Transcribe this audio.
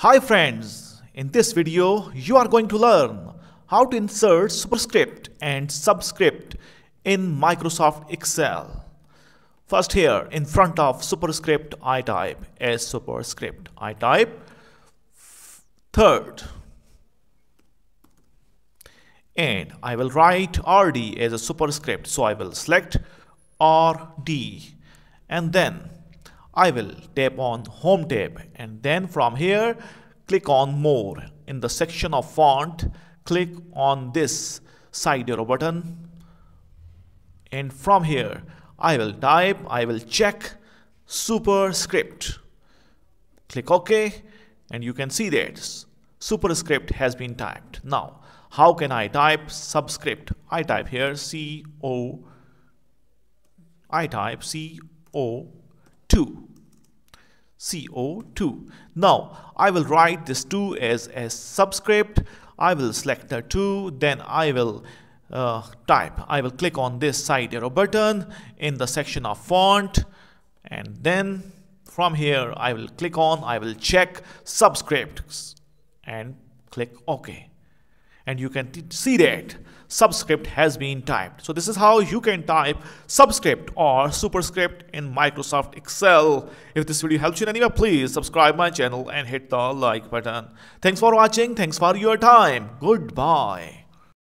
Hi friends, in this video you are going to learn how to insert superscript and subscript in Microsoft Excel. First here in front of superscript I type as superscript I type third. And I will write RD as a superscript. So I will select RD and then I will tap on home tab and then from here click on more. In the section of font click on this side arrow button. And from here I will type I will check superscript click OK and you can see that superscript has been typed. Now how can I type subscript? I type here C O I type C O 2 CO2. Now I will write this 2 as a subscript. I will select the 2 then I will uh, type. I will click on this side arrow button in the section of font and then from here I will click on I will check subscripts and click OK and you can see that subscript has been typed. So this is how you can type subscript or superscript in Microsoft Excel. If this video helps you in any way, please subscribe my channel and hit the like button. Thanks for watching. Thanks for your time. Goodbye.